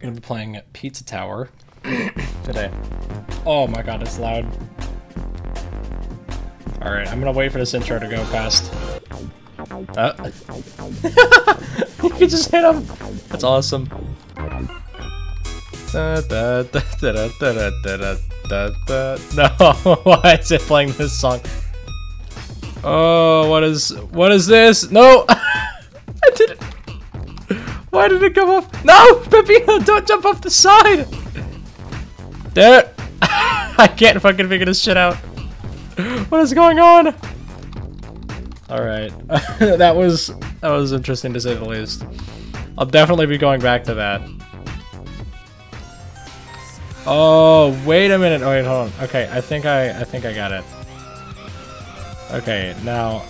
gonna be playing Pizza Tower today. Oh my god, it's loud. Alright, I'm gonna wait for this intro to go past. Uh, you can just hit him! That's awesome. No, why is it playing this song? Oh, what is- what is this? No! Why did it come off? No! Peppino, don't jump off the side! Dude! I can't fucking figure this shit out. What is going on? Alright. that was that was interesting to say the least. I'll definitely be going back to that. Oh, wait a minute. Oh, wait, hold on. Okay, I think I I think I got it. Okay, now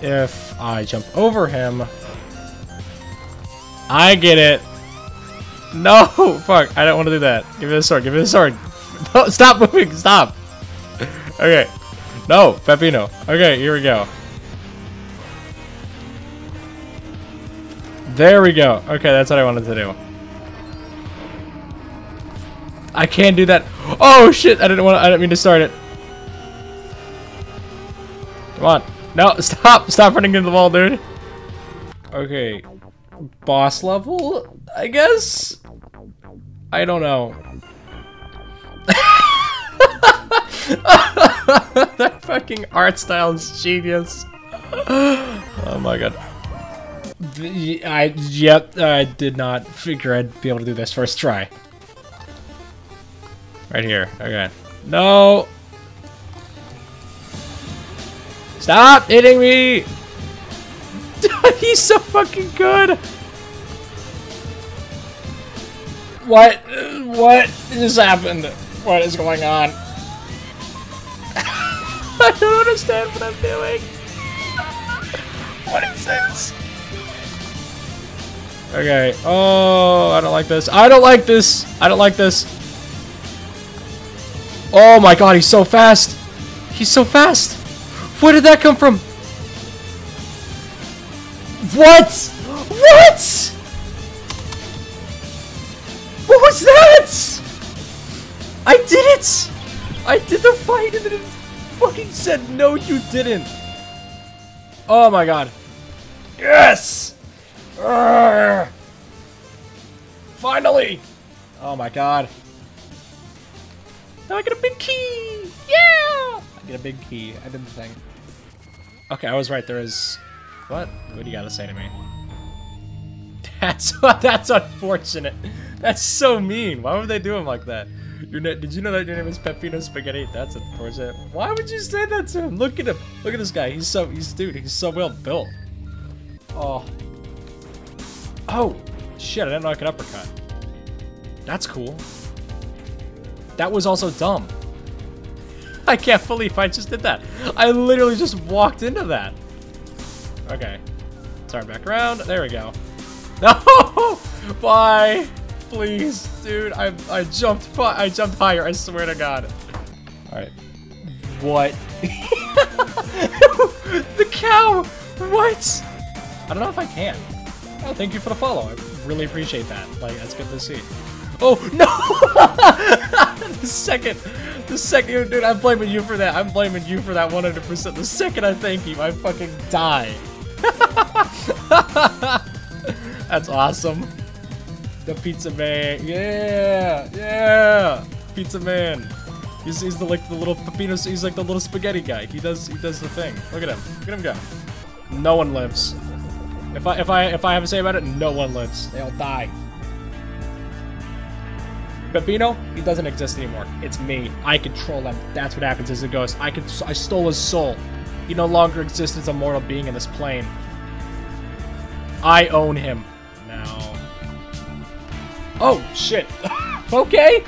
if I jump over him, I get it. No, fuck, I don't want to do that. Give me the sword, give me the sword. No, stop moving, stop. Okay, no, Peppino. Okay, here we go. There we go. Okay, that's what I wanted to do. I can't do that. Oh shit! I didn't want. I didn't mean to start it. Come on. No, stop! Stop running into the wall, dude. Okay, boss level, I guess. I don't know. that fucking art style is genius. Oh my god. I yep, I did not figure I'd be able to do this first try. Right here. Okay. No. Stop hitting me. He's so fucking good. What? What just happened? What is going on? I don't understand what I'm doing. what is this? Okay. Oh, I don't like this. I don't like this. I don't like this. Oh my god, he's so fast. He's so fast. Where did that come from? What? What? What was that? I did it! I did the fight and then it fucking said no you didn't. Oh my god. Yes! Finally! Oh my god. Now I get a big key! Yeah! I get a big key. I did the thing. Okay, I was right. There is... What? What do you gotta say to me? That's that's unfortunate. That's so mean. Why would they do him like that? Your did you know that your name is Peppino Spaghetti? That's unfortunate. Why would you say that to him? Look at him. Look at this guy. He's so he's dude. He's so well built. Oh. Oh, shit! I didn't know I could uppercut. That's cool. That was also dumb. I can't believe I just did that. I literally just walked into that. Okay. Turn back around. There we go. No! Bye! Please, dude. I I jumped I jumped higher, I swear to god. Alright. What? the cow! What? I don't know if I can. Oh, thank you for the follow. I really appreciate that. Like, that's good to see. Oh, no! the second, the second, dude, I'm blaming you for that. I'm blaming you for that 100%. The second I thank you, I fucking die. That's awesome. The pizza man. Yeah, yeah. Pizza man. He's, he's the like the little Peppino. He's like the little spaghetti guy. He does he does the thing. Look at him. Look at him go. No one lives. If I if I if I have to say about it, no one lives. They all die. Peppino, he doesn't exist anymore. It's me. I control him. That's what happens as a ghost. I can I stole his soul. He no longer exists as a mortal being in this plane. I own him now. Oh shit. okay,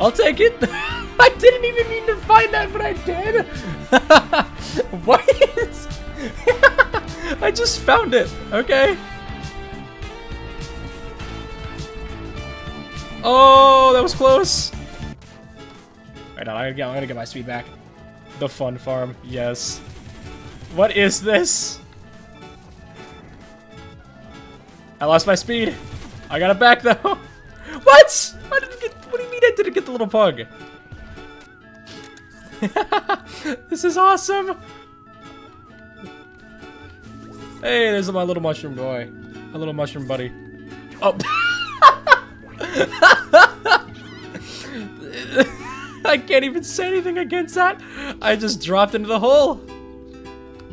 I'll take it. I didn't even mean to find that, but I did. what? I just found it. Okay. Oh, that was close. Right on, I'm gonna, get, I'm gonna get my speed back. The fun farm, yes. What is this? I lost my speed. I got it back though. What? Get. What do you mean I didn't get the little pug? this is awesome. Hey, there's my little mushroom boy. My little mushroom buddy. Oh. I can't even say anything against that. I just dropped into the hole.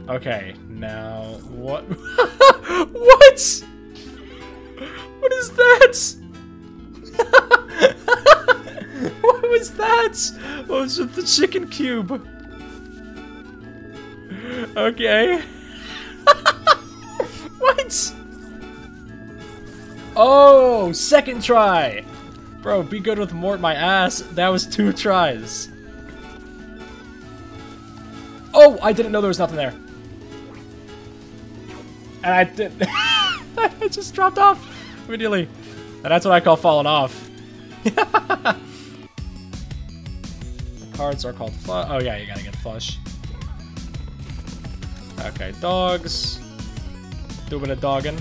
Okay, now what? what? What is that? what was that? What was with the chicken cube? Okay. what? Oh, second try. Bro, be good with Mort my ass. That was two tries. Oh, I didn't know there was nothing there. And I did. I just dropped off immediately. And that's what I call falling off. the cards are called flush. Oh yeah, you gotta get flush. Okay, dogs. Doing a dogging.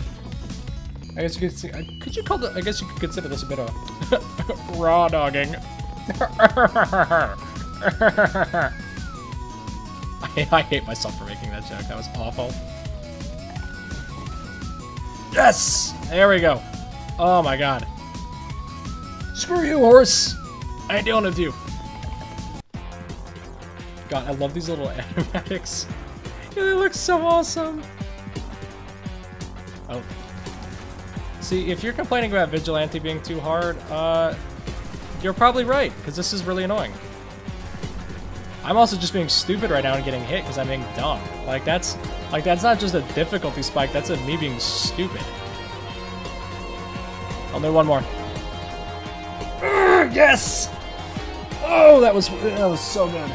I guess you could see, uh, could you call the, I guess you could consider this a bit of raw dogging. I, I hate myself for making that joke. That was awful. Yes! There we go. Oh my god. Screw you, horse! I ain't dealing with you. God, I love these little animatics. they look so awesome. Oh. See, if you're complaining about Vigilante being too hard, uh, you're probably right, because this is really annoying. I'm also just being stupid right now and getting hit because I'm being dumb. Like, that's, like, that's not just a difficulty spike, that's a me being stupid. Only one more. Urgh, yes! Oh, that was, that was so good.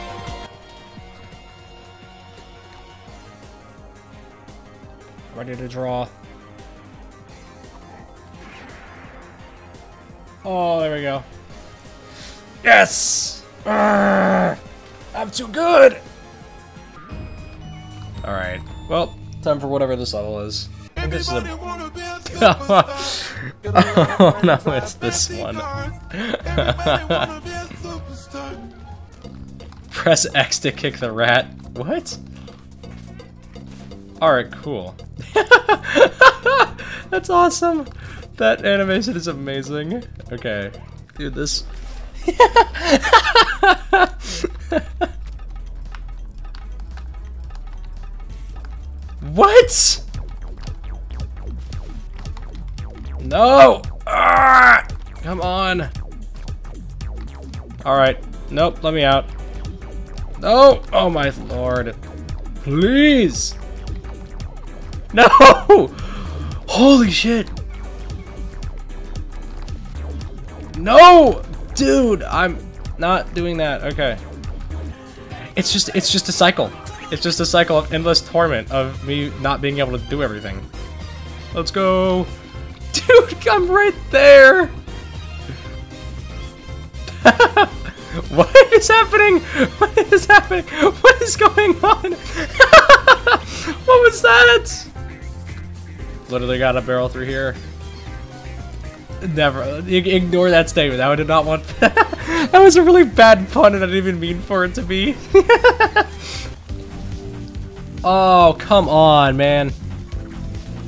Ready to draw. Oh, there we go. Yes! Urgh, I'm too good! Alright. Well, time for whatever this level is. I this is a... oh, no, it's this one. Press X to kick the rat. What? Alright, cool. That's awesome! That animation is amazing. Okay. Dude, this... what? No! Ah! Come on! Alright. Nope, let me out. No! Oh my lord. Please! No! Holy shit! No! Dude, I'm not doing that. Okay. It's just it's just a cycle. It's just a cycle of endless torment of me not being able to do everything. Let's go. Dude, I'm right there. what is happening? What is happening? What is going on? what was that? Literally got a barrel through here. Never. Ignore that statement. I did not want. that was a really bad pun, and I didn't even mean for it to be. Oh, come on, man.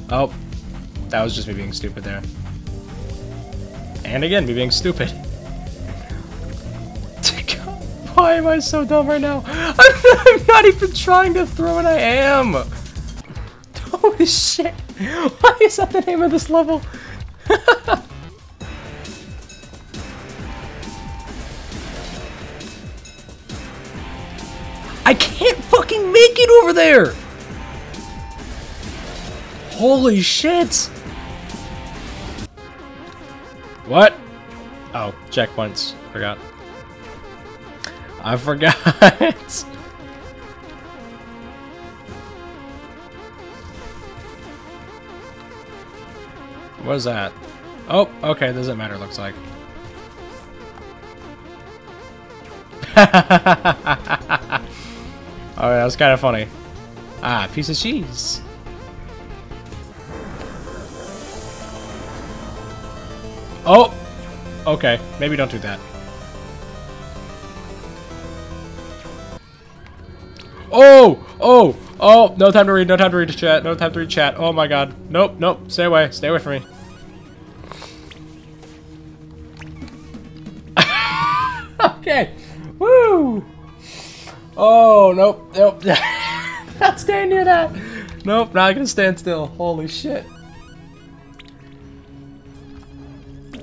Oh, that was just me being stupid there. And again, me being stupid. Why am I so dumb right now? I'm not even trying to throw, and I am. Holy shit! Why is that the name of this level? I can't fucking make it over there! Holy shit! What? Oh, checkpoints. Forgot. I forgot. what is that? Oh, okay, doesn't matter, looks like. Oh, that was kind of funny. Ah, piece of cheese. Oh! Okay, maybe don't do that. Oh! Oh! Oh! No time to read, no time to read chat, no time to read chat. Oh my god. Nope, nope. Stay away. Stay away from me. Oh, nope, nope. not staying near that. Nope, not gonna stand still. Holy shit.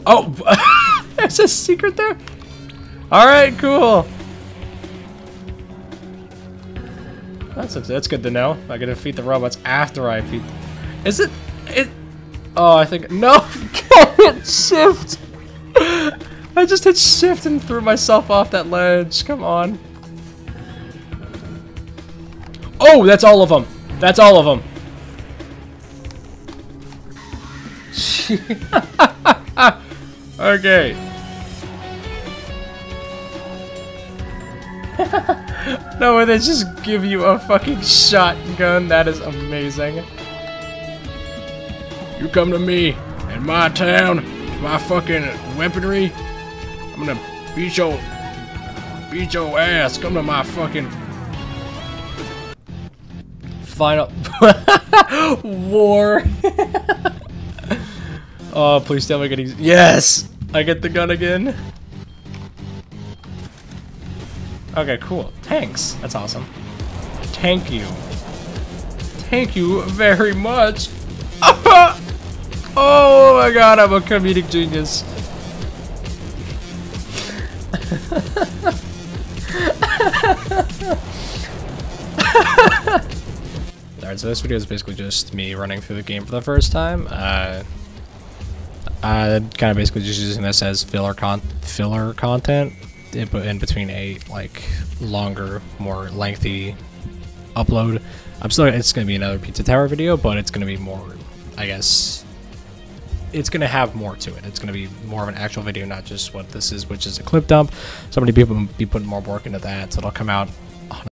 Oh! There's a secret there? Alright, cool. That's that's good to know. I can defeat the robots after I defeat. Is it? It? Oh, I think no. Can't hit shift. I just hit shift and threw myself off that ledge. Come on. Oh, that's all of them. That's all of them. okay. no, way they just give you a fucking shotgun. That is amazing. You come to me in my town, my fucking weaponry. I'm gonna beat your beat your ass. Come to my fucking final war. oh, please tell me I get yes. I get the gun again. Okay, cool. Tanks. That's awesome. Thank you. Thank you very much. oh my god, I'm a comedic genius. Alright, so this video is basically just me running through the game for the first time. Uh, uh, kind of basically just using this as filler con filler content in between a like longer, more lengthy upload. I'm still it's gonna be another Pizza Tower video, but it's gonna be more, I guess. It's gonna have more to it. It's gonna be more of an actual video, not just what this is, which is a clip dump. So many people be putting more work into that, so it'll come out